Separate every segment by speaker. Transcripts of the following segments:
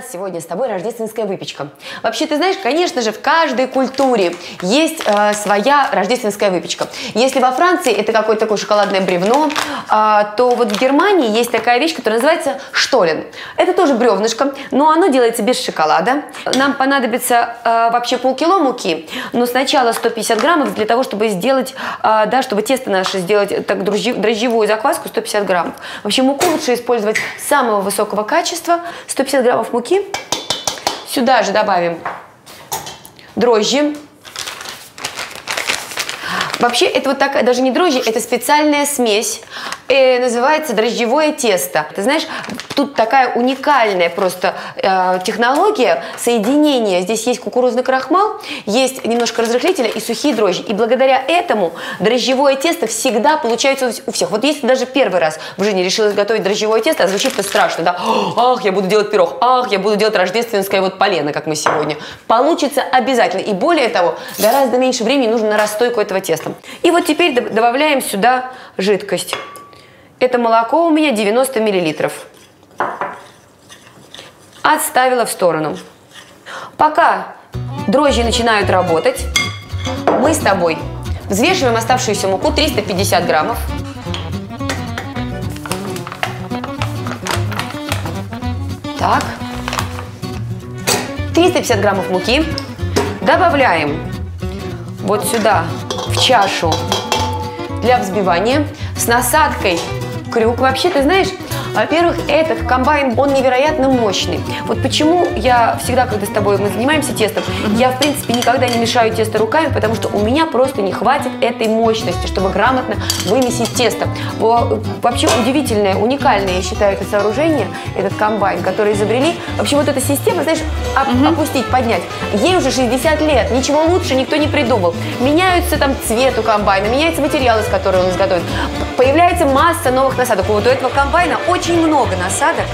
Speaker 1: нас сегодня с тобой рождественская выпечка. Вообще, ты знаешь, конечно же, в каждой культуре есть э, своя рождественская выпечка. Если во Франции это какое-то такое шоколадное бревно, э, то вот в Германии есть такая вещь, которая называется штолен. Это тоже бревнышко, но оно делается без шоколада. Нам понадобится э, вообще полкило муки, но сначала 150 граммов для того, чтобы сделать, э, да, чтобы тесто наше сделать так дрожжевую закваску 150 граммов. Вообще муку лучше использовать самого высокого качества, 150 граммов муки. Сюда же добавим дрожжи. Вообще, это вот такая, даже не дрожжи, это специальная смесь э, называется дрожжевое тесто. Ты знаешь, тут такая уникальная просто э, технология соединения. Здесь есть кукурузный крахмал, есть немножко разрыхлителя и сухие дрожжи. И благодаря этому дрожжевое тесто всегда получается у всех. Вот если даже первый раз в жизни решилась готовить дрожжевое тесто, а звучит это страшно, да? Ах, я буду делать пирог, ах, я буду делать рождественское вот полено, как мы сегодня. Получится обязательно. И более того, гораздо меньше времени нужно на расстойку этого теста. И вот теперь добавляем сюда жидкость. Это молоко у меня 90 миллилитров. Отставила в сторону. Пока дрожжи начинают работать, мы с тобой взвешиваем оставшуюся муку 350 граммов. Так. 350 граммов муки добавляем вот сюда, в чашу для взбивания с насадкой крюк. Вообще, ты знаешь, во-первых, этот комбайн, он невероятно мощный. Вот почему я всегда, когда с тобой мы занимаемся тестом, mm-hmm. я, в принципе, никогда не мешаю тесто руками, потому что у меня просто не хватит этой мощности, чтобы грамотно вымесить тесто. Вообще удивительное, уникальное, я считаю, это сооружение, этот комбайн, который изобрели. Вообще вот эта система, знаешь, оп- mm-hmm. опустить, поднять. Ей уже 60 лет, ничего лучше никто не придумал. Меняются там цвет у комбайна, меняется материал, из которого он изготовлен. Появляется масса новых насадок. Вот у этого комбайна очень очень много насадок.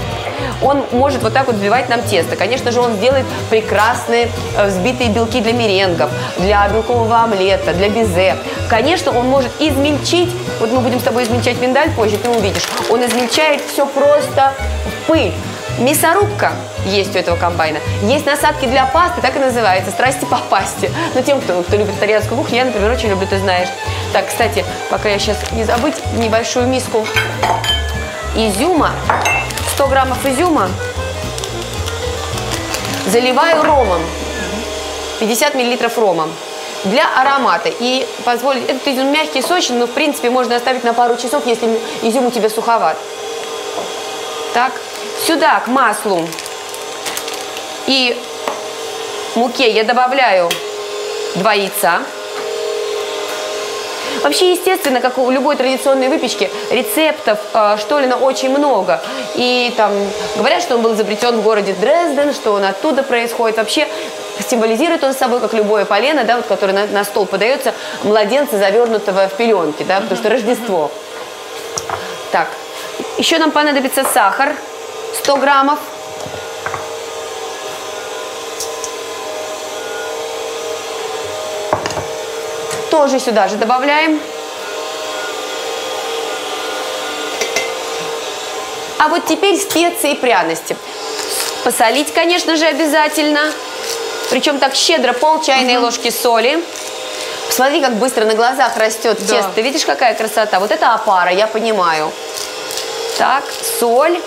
Speaker 1: Он может вот так вот взбивать нам тесто. Конечно же, он сделает прекрасные э, взбитые белки для меренгов, для белкового омлета, для безе. Конечно, он может измельчить, вот мы будем с тобой измельчать миндаль позже, ты увидишь, он измельчает все просто в пыль. Мясорубка есть у этого комбайна. Есть насадки для пасты, так и называется, страсти по пасте. Но тем, кто, кто любит итальянскую кухню, я, например, очень люблю, ты знаешь. Так, кстати, пока я сейчас не забыть, небольшую миску изюма, 100 граммов изюма, заливаю ромом, 50 миллилитров рома для аромата. И позволить, этот изюм мягкий, сочный, но в принципе можно оставить на пару часов, если изюм у тебя суховат. Так, сюда к маслу и муке я добавляю 2 яйца. Вообще, естественно, как у любой традиционной выпечки, рецептов э, Штолина очень много. И там говорят, что он был изобретен в городе Дрезден, что он оттуда происходит. Вообще, символизирует он собой, как любое полено, да, вот, которое на, на стол подается, младенца, завернутого в пеленки, да, потому что Рождество. Так, еще нам понадобится сахар, 100 граммов. Тоже сюда же добавляем. А вот теперь специи и пряности. Посолить, конечно же, обязательно. Причем так щедро, пол чайной угу. ложки соли. Посмотри, как быстро на глазах растет да. тесто. Видишь, какая красота? Вот это опара, я понимаю. Так, соль.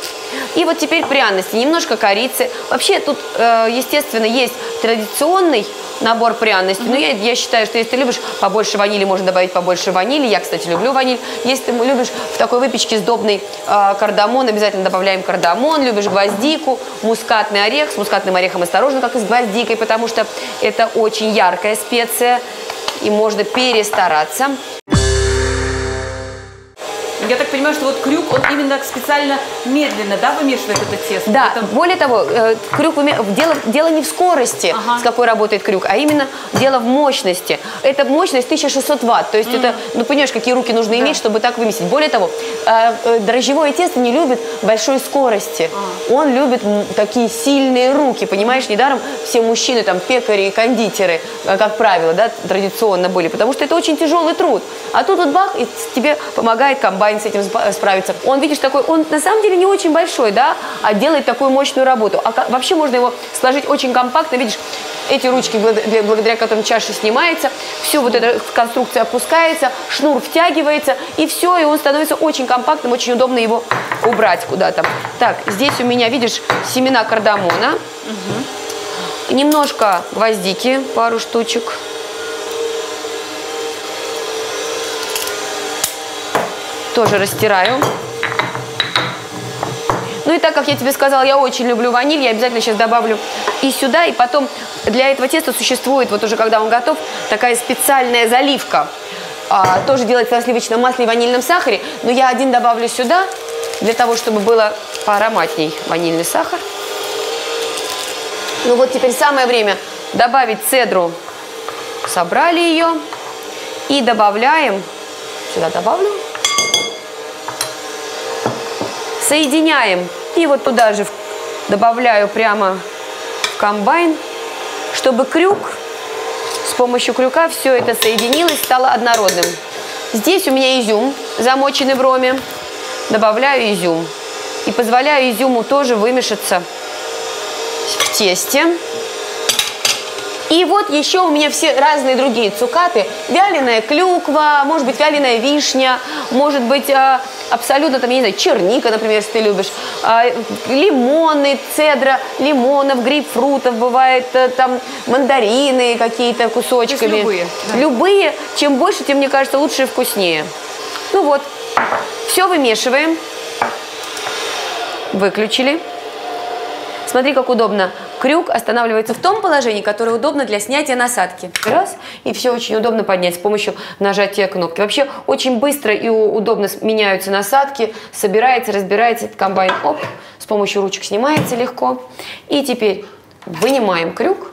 Speaker 1: И вот теперь пряности, немножко корицы. Вообще тут, э, естественно, есть традиционный набор пряностей. Но я, я считаю, что если ты любишь побольше ванили, можно добавить побольше ванили. Я, кстати, люблю ваниль. Если ты любишь в такой выпечке сдобный э, кардамон, обязательно добавляем кардамон. Любишь гвоздику, мускатный орех. С мускатным орехом осторожно, как и с гвоздикой, потому что это очень яркая специя. И можно перестараться.
Speaker 2: Я так понимаю, что вот крюк, он именно специально медленно, да, вымешивает это тесто?
Speaker 1: Да,
Speaker 2: это...
Speaker 1: более того, э, крюк, дело, дело не в скорости, ага. с какой работает крюк, а именно дело в мощности. Это мощность 1600 ватт, то есть mm. это, ну понимаешь, какие руки нужно да. иметь, чтобы так вымесить. Более того, э, э, дрожжевое тесто не любит большой скорости, а. он любит такие сильные руки, понимаешь, недаром все мужчины, там, пекари и кондитеры, как правило, да, традиционно были, потому что это очень тяжелый труд. А тут вот бах, и тебе помогает комбайн комбайн с этим справится. Он, видишь, такой, он на самом деле не очень большой, да, а делает такую мощную работу. А вообще можно его сложить очень компактно, видишь, эти ручки, благодаря которым чаша снимается, все вот эта конструкция опускается, шнур втягивается, и все, и он становится очень компактным, очень удобно его убрать куда-то. Так, здесь у меня, видишь, семена кардамона, немножко гвоздики, пару штучек. Тоже растираю. Ну и так как я тебе сказала, я очень люблю ваниль, я обязательно сейчас добавлю и сюда, и потом для этого теста существует, вот уже когда он готов, такая специальная заливка. А, тоже делается на сливочном масле и ванильном сахаре, но я один добавлю сюда, для того, чтобы было поароматней ванильный сахар. Ну вот теперь самое время добавить цедру. Собрали ее и добавляем, сюда добавлю, соединяем и вот туда же добавляю прямо в комбайн, чтобы крюк, с помощью крюка все это соединилось, стало однородным. Здесь у меня изюм, замоченный в роме. Добавляю изюм и позволяю изюму тоже вымешаться в тесте. И вот еще у меня все разные другие цукаты. Вяленая клюква, может быть, вяленая вишня, может быть, а, абсолютно, там, я не знаю, черника, например, если ты любишь, а, лимоны, цедра лимонов, грейпфрутов, бывает, э, там, мандарины какие-то кусочками.
Speaker 2: любые, да.
Speaker 1: Любые. Чем больше, тем, мне кажется, лучше и вкуснее. Ну вот, все вымешиваем. Выключили. Смотри, как удобно. Крюк останавливается в том положении, которое удобно для снятия насадки. Раз, и все очень удобно поднять с помощью нажатия кнопки. Вообще очень быстро и удобно меняются насадки, собирается, разбирается этот комбайн. Оп, с помощью ручек снимается легко. И теперь вынимаем крюк,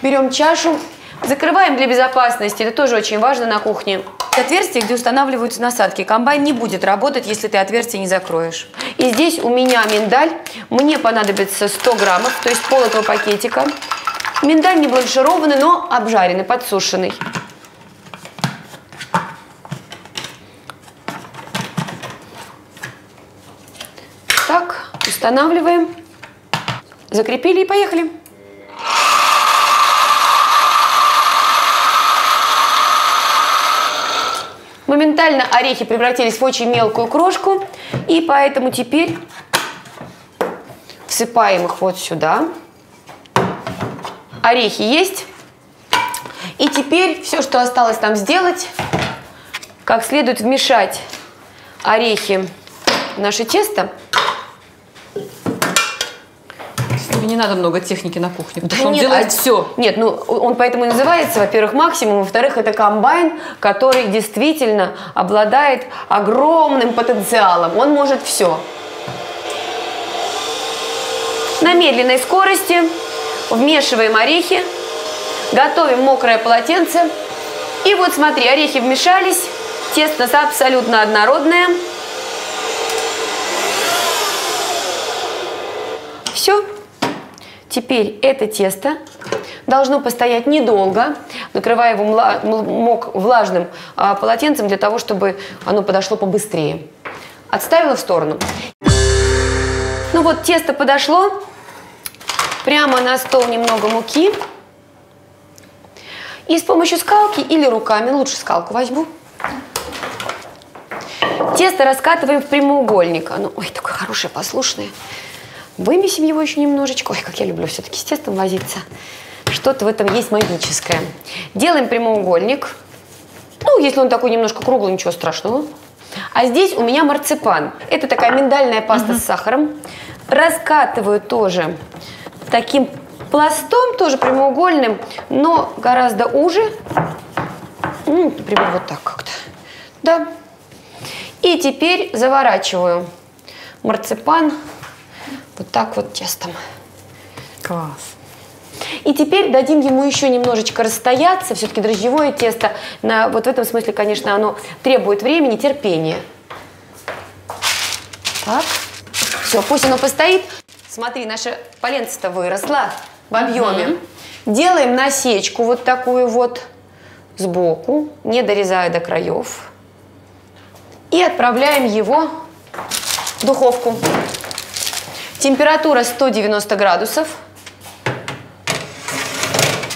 Speaker 1: берем чашу, закрываем для безопасности. Это тоже очень важно на кухне. Отверстие, где устанавливаются насадки. Комбайн не будет работать, если ты отверстие не закроешь. И здесь у меня миндаль. Мне понадобится 100 граммов, то есть пол этого пакетика. Миндаль не бланшированный, но обжаренный, подсушенный. Так, устанавливаем. Закрепили и поехали. Моментально орехи превратились в очень мелкую крошку, и поэтому теперь всыпаем их вот сюда. Орехи есть. И теперь все, что осталось там сделать, как следует вмешать орехи в наше тесто.
Speaker 2: Тебе не надо много техники на кухне, потому
Speaker 1: Да
Speaker 2: что он
Speaker 1: нет,
Speaker 2: делает
Speaker 1: а-
Speaker 2: все.
Speaker 1: Нет, ну он поэтому и называется, во-первых, максимум, во-вторых, это комбайн, который действительно обладает огромным потенциалом. Он может все. На медленной скорости вмешиваем орехи, готовим мокрое полотенце. И вот смотри, орехи вмешались, тесто абсолютно однородное. Все. Теперь это тесто должно постоять недолго, накрывая его мок влажным а, полотенцем для того, чтобы оно подошло побыстрее. Отставила в сторону. Ну вот тесто подошло. Прямо на стол немного муки. И с помощью скалки или руками, лучше скалку возьму. Тесто раскатываем в прямоугольник. Оно, ой, такое хорошее, послушное. Вымесим его еще немножечко. Ой, как я люблю все-таки с тестом возиться. Что-то в этом есть магическое. Делаем прямоугольник. Ну, если он такой немножко круглый, ничего страшного. А здесь у меня марципан. Это такая миндальная паста с сахаром. Раскатываю тоже таким пластом, тоже прямоугольным, но гораздо уже. М, Например, вот так как-то. Да. И теперь заворачиваю марципан вот так вот тестом.
Speaker 2: Класс.
Speaker 1: И теперь дадим ему еще немножечко расстояться. Все-таки дрожжевое тесто, на, вот в этом смысле, конечно, оно требует времени, терпения. Так. Все, пусть оно постоит. Смотри, наша поленца-то выросла в объеме. Делаем насечку вот такую вот сбоку, не дорезая до краев. И отправляем его в духовку. Температура 190 градусов.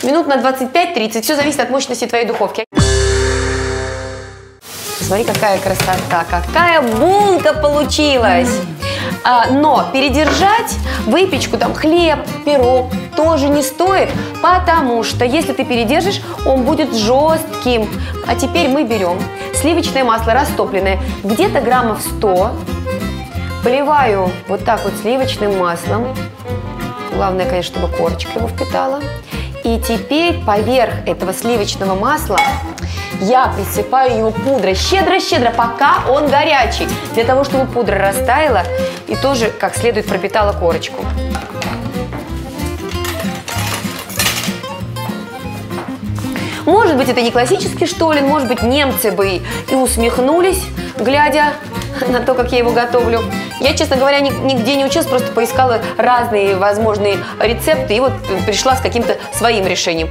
Speaker 1: Минут на 25-30. Все зависит от мощности твоей духовки. Смотри, какая красота, какая булка получилась. А, но передержать выпечку, там хлеб, пирог тоже не стоит, потому что если ты передержишь, он будет жестким. А теперь мы берем сливочное масло растопленное, где-то граммов 100, поливаю вот так вот сливочным маслом. Главное, конечно, чтобы корочка его впитала. И теперь поверх этого сливочного масла я присыпаю его пудрой щедро-щедро, пока он горячий, для того, чтобы пудра растаяла и тоже как следует пропитала корочку. Может быть, это не классический штолен, может быть, немцы бы и усмехнулись, глядя на то, как я его готовлю. Я, честно говоря, нигде не училась, просто поискала разные возможные рецепты и вот пришла с каким-то своим решением.